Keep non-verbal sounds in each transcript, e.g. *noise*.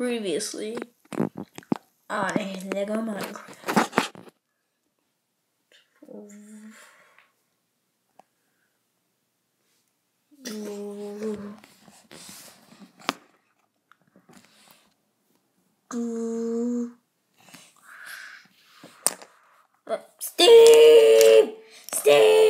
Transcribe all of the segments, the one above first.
Previously on Lego Minecraft. Uh, Steve! Steve! Steve!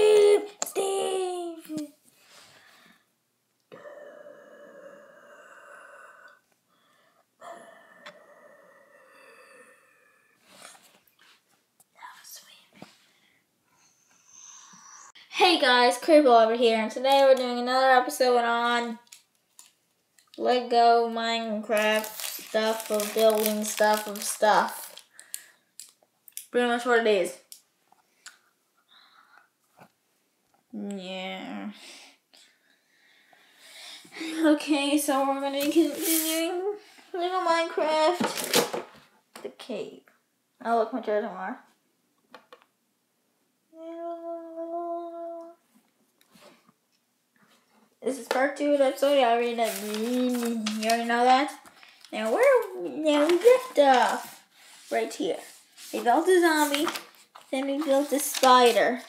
Guys, Cribble over here, and today we're doing another episode on Lego Minecraft stuff of building stuff of stuff. Pretty much what it is. Yeah. Okay, so we're gonna be continuing Lego Minecraft the cave. Oh look, my treasure are. This is part two of the episode. You already know, you already know that. Now where now we left off right here. We built a zombie, then we built a spider.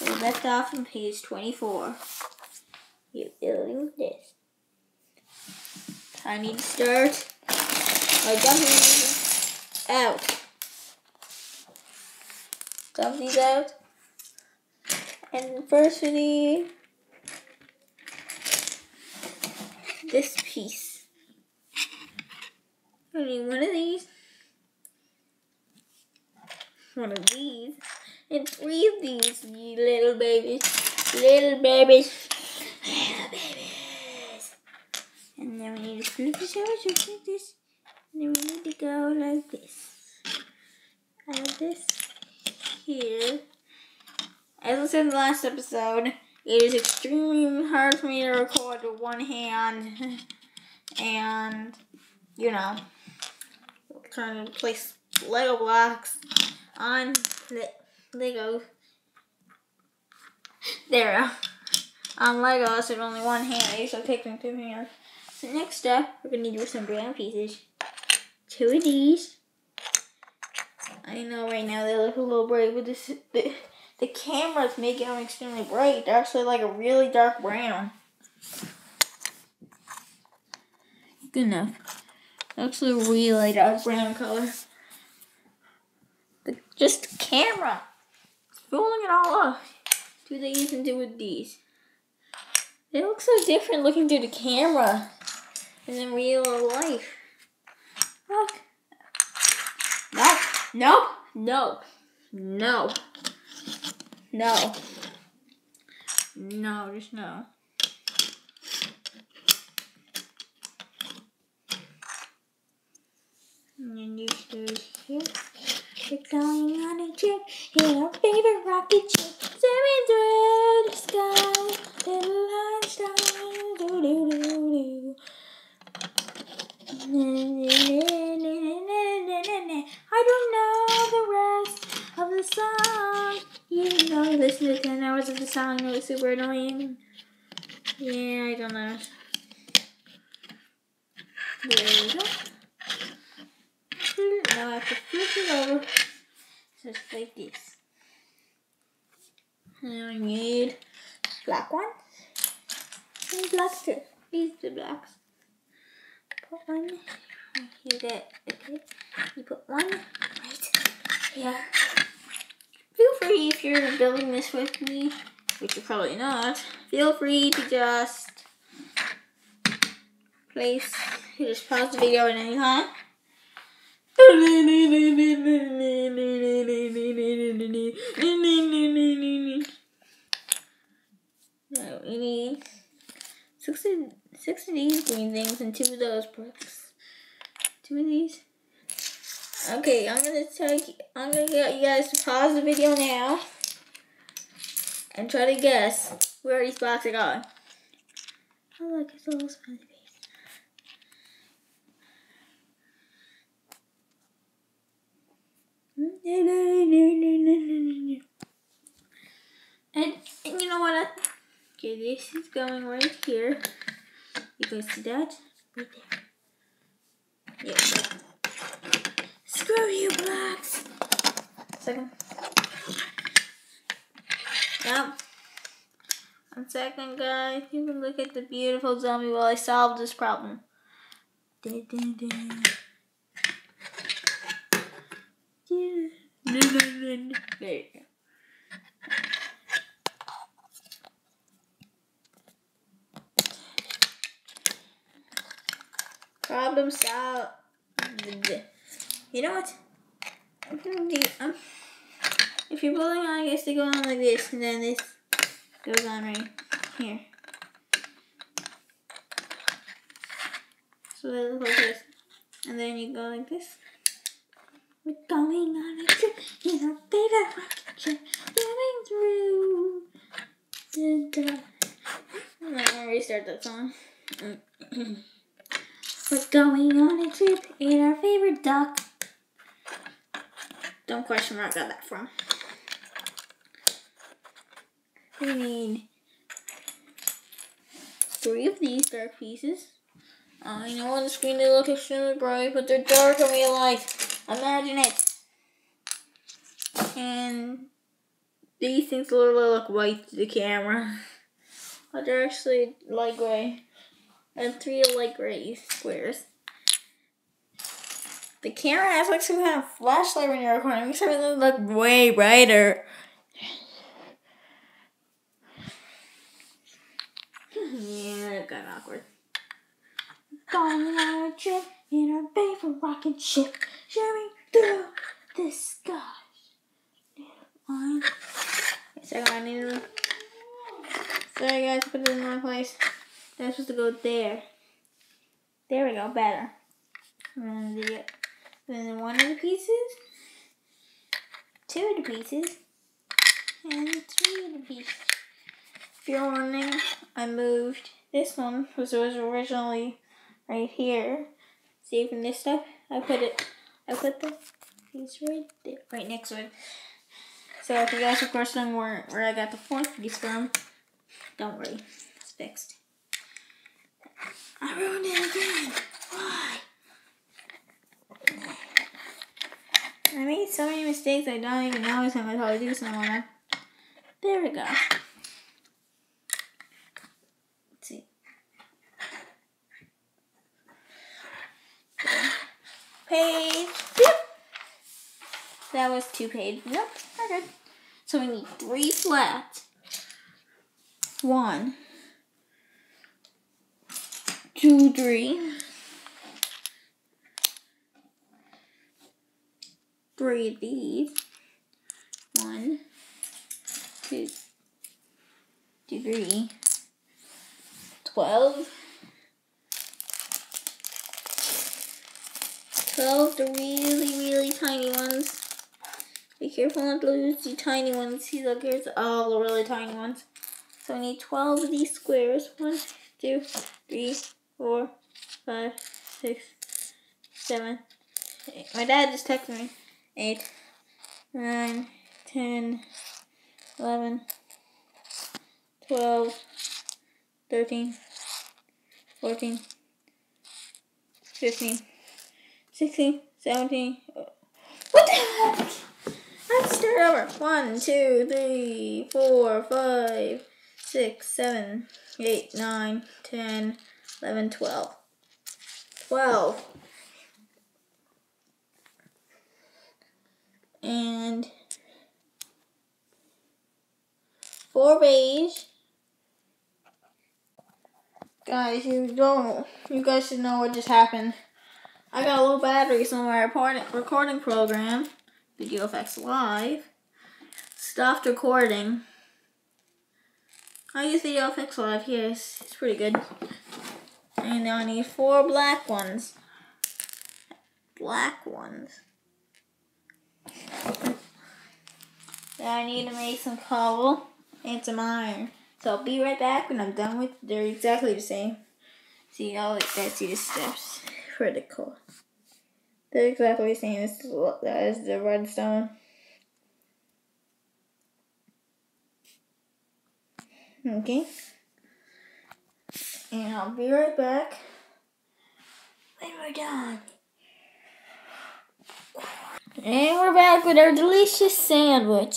We left off on page twenty-four. You're building this. I need to start by dumping out. Dump these out. And first we need this piece. I need one of these, one of these, and three of these, you little babies, little babies, little babies. And then we need to flip this over just like this. And then we need to go like this. And this here. As I said in the last episode, it is extremely hard for me to record with one hand *laughs* and you know trying to place Lego blocks on the Lego there on Legos with only one hand. I usually take them two hands. So next step we're gonna do some brown pieces. Two of these. I know right now they look a little bright, but this the, cameras make them extremely bright. They're actually like a really dark brown. Good enough. Actually, a really dark brown color. The, just the camera. Fooling it all up. Do they even do with these. They look so different looking through the camera and in real life. Look. No, no, no, no, no, no, just no. And then you stairs here. We're going on a trip in our favorite rocket ship. Zooming through the sky, little Einstein, do do do do. I don't know the rest of the song. You know, listen to 10 hours of the song, it was super annoying. Yeah, I don't know. There we go. Hmm, now I have to flip it over. Just like this. And I need black one and black two. These two blocks put one you get okay you put one right here feel free if you're building this with me which you're probably not feel free to just place you just pause the video at any time no, we need six of, six of these green things and two of those bricks. Two of these. Okay, I'm gonna take. I'm gonna get you guys to pause the video now and try to guess where these blocks are. Oh look, it's a little smiley face. And, and you know what? I, Okay, this is going right here. You guys see that? Right there. Yeah. Screw you, blocks. Second. Yep. One second, guys. You can look at the beautiful zombie while I solve this problem. There you go. Problem solved. You know what? I'm gonna. Um, if you're pulling on, I guess they go on like this, and then this goes on right here. So it looks like this, and then you go like this. We're going on a trip in our favorite rocket ship, going through dark. I'm gonna restart that song. *clears throat* We're going on a trip in our favorite duck. Don't question where I got that from. We need three of these dark pieces. Uh, I know on the screen they look extremely bright, but they're dark in real life. Imagine it. And these things literally look white to the camera. *laughs* But they're actually light gray and three light gray squares. The camera has like some kind of flashlight when you're recording. It makes everything look way brighter. Yeah, that got awkward. Going on a trip in our favorite rocket ship, sharing through the skies. Line. Second, I need to. Sorry, guys, put it in wrong place. That's supposed to go there. There we go, better. And the, then one of the pieces, two of the pieces, and three of the pieces. Wondering, I moved this one, it was originally right here. See from this stuff, I put it, I put the piece right there, right next to it. So if you guys of course wondering where, where I got the fourth piece from, don't worry, it's fixed. I ruined it again. Why? I made so many mistakes I don't even know if I'm gonna do something. There we go. Let's see. Page. Beep. That was two pages. We're good. So we need three flats. One, two, three. Three of these. One, two, two, three. Twelve. Twelve, the really, really tiny ones. Be careful not to lose the tiny ones. See, look, here's all the really tiny ones. So we need 12 of these squares. One, two, three, four, five, six, seven, eight. My dad just texted me. Eight, nine, ten, eleven, twelve, thirteen, fourteen, fifteen, sixteen, seventeen. Uh, what the heck? Let's start over. One, two, three, four, five, six, seven, eight, nine, ten, eleven, twelve. Twelve. And four beige. Guys, you don't, you guys should know what just happened. I got a little battery, somewhere. recording, program, VideoFX Live, stopped recording. I use VideoFX Live, yes, it's pretty good. And now I need four black ones. Black ones. Then I need to make some cobble and some iron. So I'll be right back when I'm done with. They're exactly the same. See, all like that. See the steps core. They're exactly the same as as the redstone. Okay. And I'll be right back when we're done. And we're back with our delicious sandwich.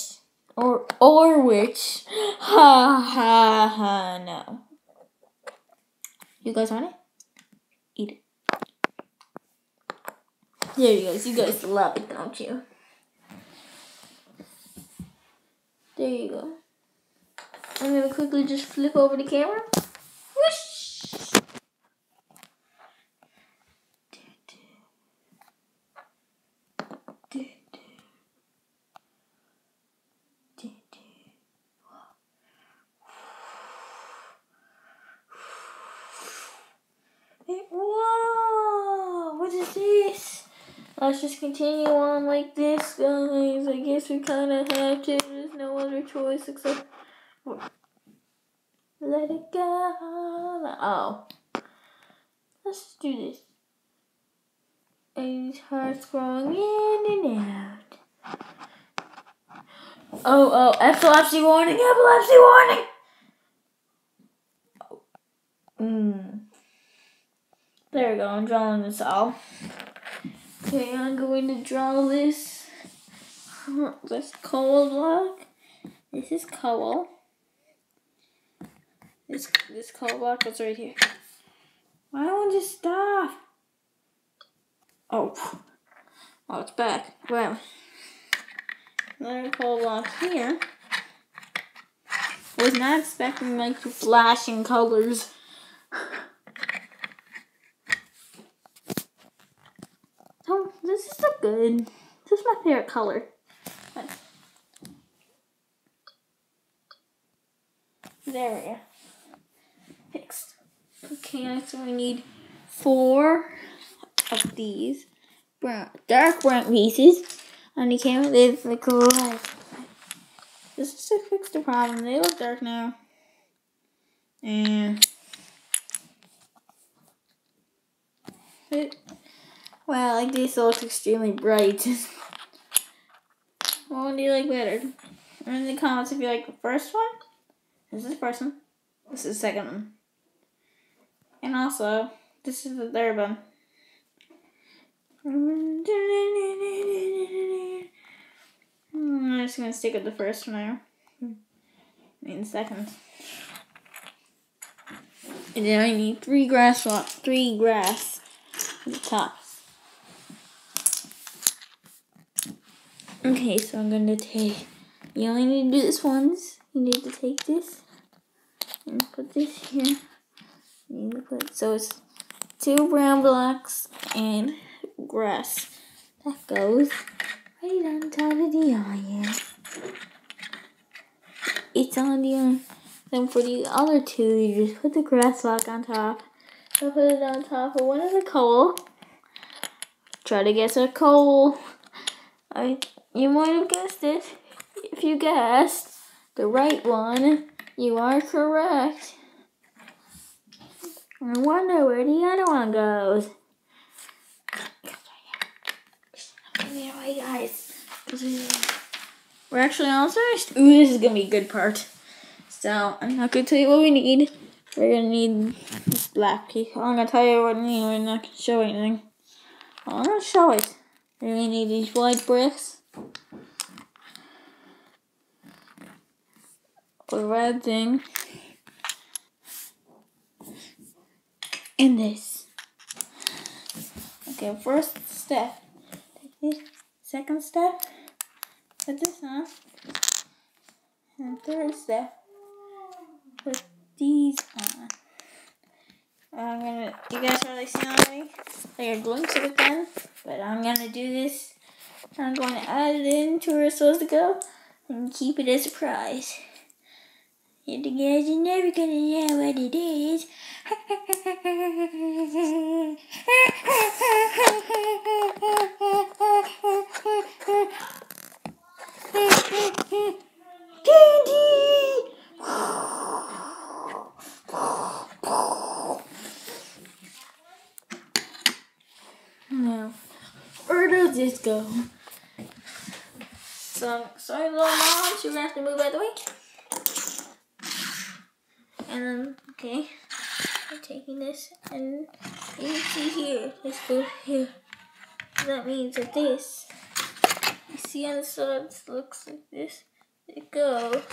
Or or which. *laughs* Ha ha ha no. You guys want it? Eat it. There you go. You guys love it, don't you? There you go. I'm gonna quickly just flip over the camera. Whoosh! Whoa! What is this? Let's just continue on like this, guys. I guess we kind of have to. There's no other choice except. Let it go. Oh. Let's do this. And heart's growing in and out. Oh, oh, epilepsy warning, epilepsy warning! Mm. There we go, I'm drawing this all. Okay, I'm going to draw this. *laughs* This coal block. This is coal. This this coal block was right here. Why won't you stop? Oh, oh, it's back. Well, another coal block here. Was not expecting like flashing colors. Oh, this is so good. This is my favorite color. There we go. Fixed. Okay, so we need four of these brown, dark brown pieces. And he came with the cool This is to fix the problem. They look dark now. And it, well, like this looks extremely bright. *laughs* what one do you like better? in the comments if you like the first one. This is the first one. This is the second one. And also, this is the third one. Hmm, I'm just gonna stick with the first one now. I mean the second. And then I need three grass three grass at the top. Okay, so I'm gonna take you only need to do this once. You need to take this and put this here. You need to put so it's two brown blocks and grass. That goes right on top of the onion. It's on the iron. Then for the other two, you just put the grass block on top. So put it on top of one of the coal. Try to guess a coal. I you might have guessed it. If you guessed the right one, you are correct. I wonder where the other one goes. We're actually almost finished. Ooh, this is gonna be a good part. So I'm not gonna tell you what we need. We're gonna need this black piece. I'm gonna tell you what we need. We're not gonna show anything. I'm gonna show it. We're gonna need these white bricks. Red thing. And this. Okay, first step. Second step. Put this on. And third step. Put these on. I'm gonna, you guys probably see already, like a glimpse of it then, but I'm gonna do this. I'm going to add it in to where it's supposed to go and keep it a surprise. The guys are never gonna know what it is. Now, where does this go? So, sorry little mom, she's gonna have to move of the way. And then, okay, I'm taking this, and you can see here, let's go here. That means that this You see on the side, looks like this. It goes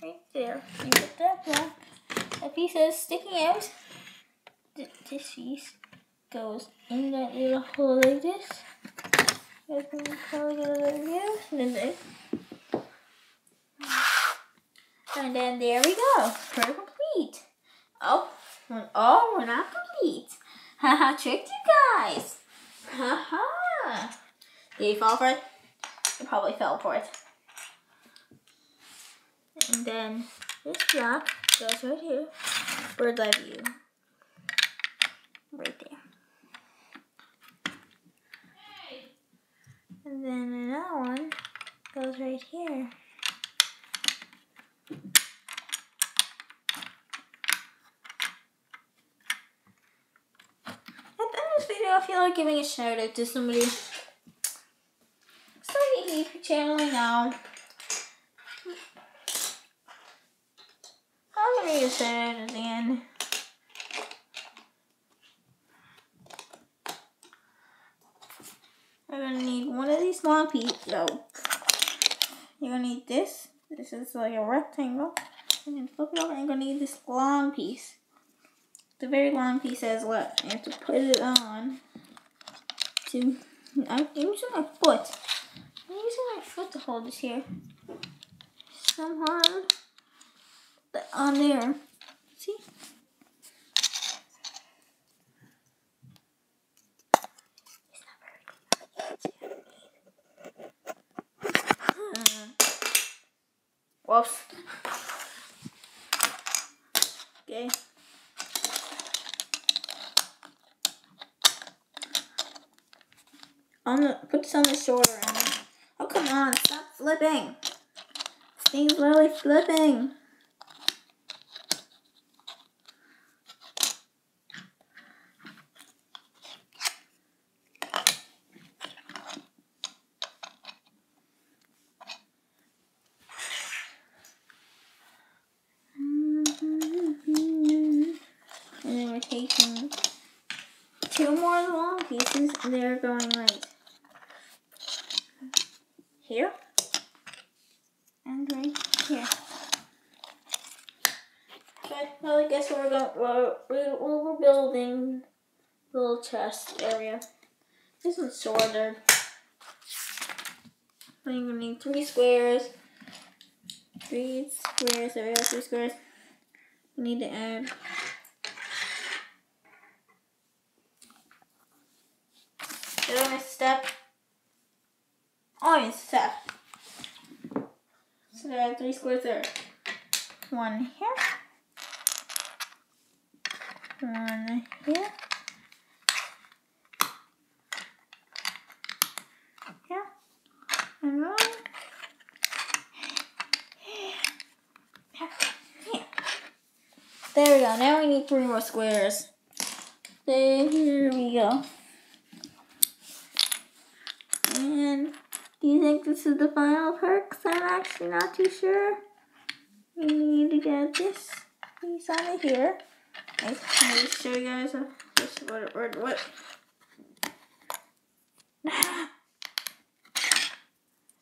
right there. You get that one. A piece that's sticking out. This piece goes in that little hole like this. And then, there we go. We're complete. Oh, oh, we're not complete. *laughs* Haha, tricked you guys. Haha. Did you fall for it? You probably fell for it. And then this block goes right here. Bird's eye view. Right there. And then another one goes right here. At the end of this video, I feel like giving a shout out to somebody. Sorry, YouTube channel now. I'm gonna use that at the end. I'm gonna need one of these long pieces. So you're gonna need this. This is like a rectangle. And then flip it over you're gonna need this long piece. The very long piece as well. You have to put it on to I'm using my foot. I'm using my foot to hold this here. Somehow on there. See? Whoops. Okay. On the put this on the shoulder. Oh come on! Stop flipping. This thing's literally flipping. two more long pieces and they're going right here and right here. Okay, well I guess we're going we're, we're, we're building little area. This one's shorter. We're gonna need three squares. Three squares, there we go, three squares. We need to add Did I step? Oh, I step. So there are three squares there. One here. One. Here. There we go. Now we need three more squares. There, here we go. And do you think this is the final perks? I'm actually not too sure. We need to get this piece on it here. Let me show you guys what what what.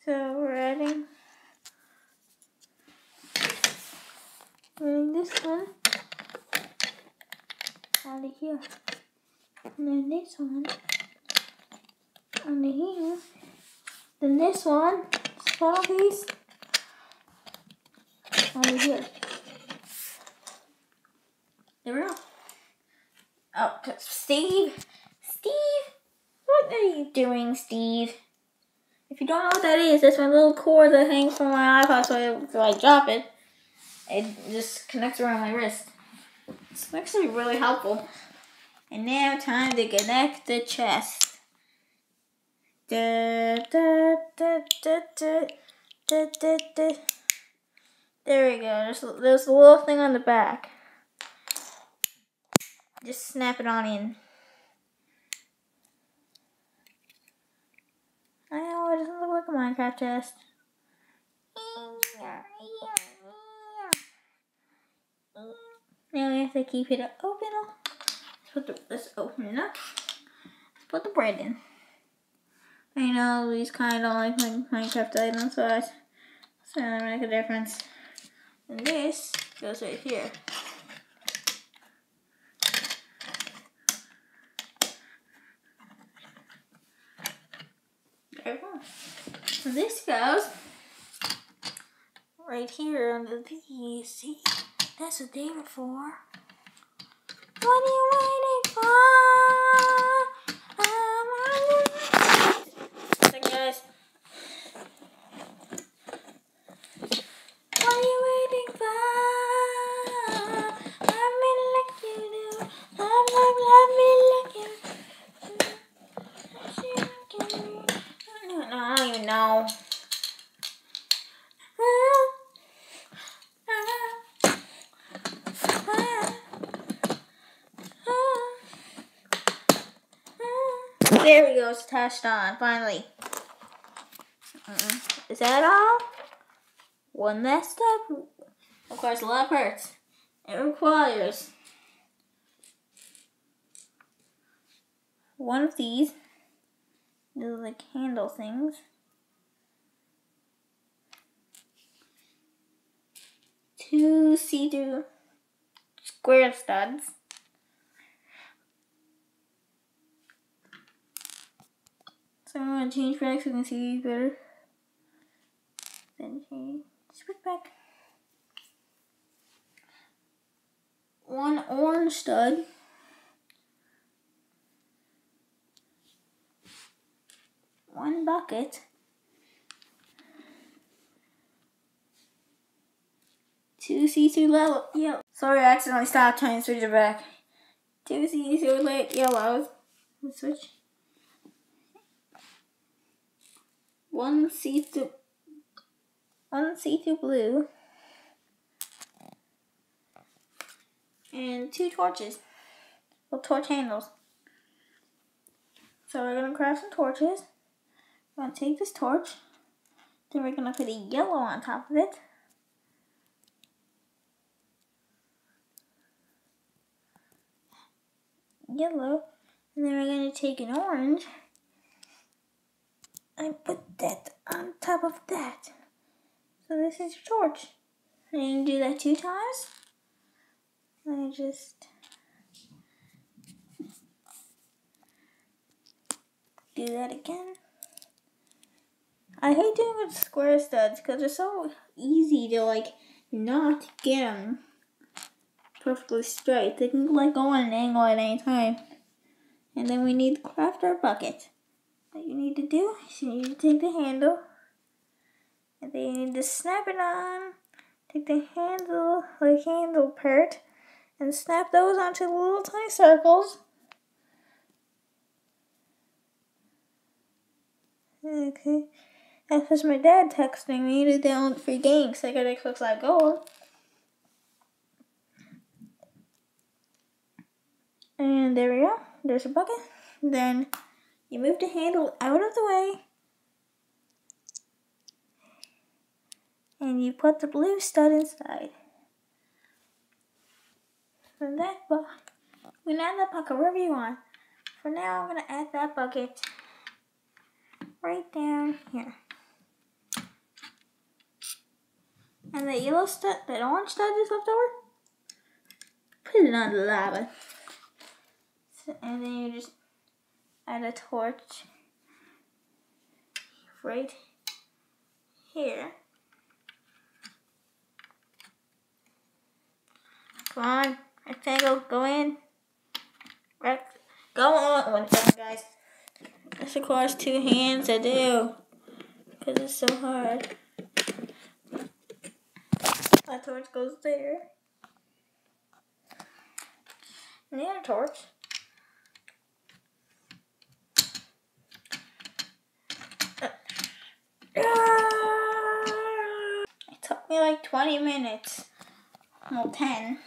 So we're adding adding this one out of here. And then this one under here. Then this one, small piece, under here. There we go. Oh, Steve, Steve, what are you doing, Steve? Don't know what that is, that's my little cord that hangs from my iPod, so if I drop it, it just connects around my wrist. It's actually really helpful. And now time to connect the chest. Da, da, da, da, da, da, da, da. There we go. There's, there's a little thing on the back. Just snap it on in. I know, it doesn't look like a Minecraft chest. Now we have to keep it open. Let's, put the, let's open it up. Let's put the bread in. I know these kind of like Minecraft items, but it's gonna make a difference. And this goes right here. We this goes right here under these. See? That's what they were for. What are you waiting for? Second, guys. What are you waiting for? Love me like you do. Love, love, love me like you do. No, I don't even know. There we go, it's attached on, finally. Is that all? One last step. Of course, a lot of parts. It requires one of these little like handle things. Two see-through square studs. So I'm gonna change back so you can see better. Then change, switch back. One orange stud. One bucket. Two see-through level yellow. Sorry, I accidentally stopped trying to switch it back. Two see-through yellows. Switch. One see-through one see-through blue and two torches with torch handles. So we're gonna craft some torches. We're gonna take this torch, then we're gonna put a yellow on top of it. Yellow, and then we're gonna take an orange I put that on top of that. So this is torch. And you do that two times. I just do that again. I hate doing with square studs because they're so easy to like not get them perfectly straight. They can like go on an angle at any time. And then we need to craft our bucket what you need to do is you need to take the handle and then you need to snap it on. Take the handle, the handle part, and snap those onto the little tiny circles. Okay. That was my dad texting me to download free games. I got Xbox Live Gold. And there we go. There's a bucket. Then you move the handle out of the way. And you put the blue stud inside. And that bucket, we can add that bucket wherever you want. For now, I'm going to add that bucket right down here. And that yellow stud, that orange stud is left over, put it on the lava. So, and then you just add a torch right here. Come on, rectangle, go in. Rect go on. Oh, One second, guys. This requires two hands I do because it's so hard. That torch goes there. And other torch It took me like 20 minutes. Well, 10.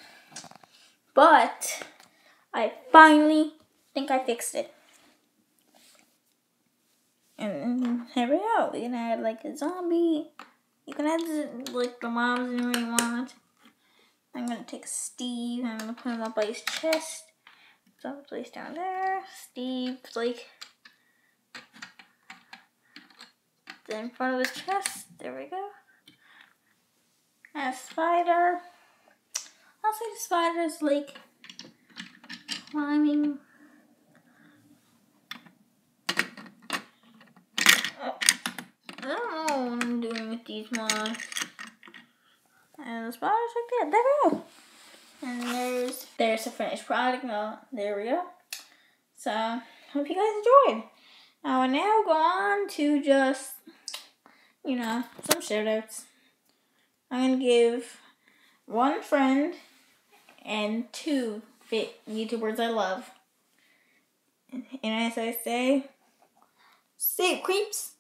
But I finally think I fixed it. And here we go. We can add like a zombie. You can add like the mobs you want. I'm gonna take Steve. I'm gonna put him up by his chest. Some place down there. Steve's like in front of his chest. There we go. A spider. I'll say the spider's like climbing. Oh, I don't know what I'm doing with these ones. And the spider's like that. There we go. And there's there's the finished product. Now there we go. So hope you guys enjoyed. I will now go on to just you know some shout outs. I'm gonna give one friend and two fit YouTubers I love. And as I say, stay creeps.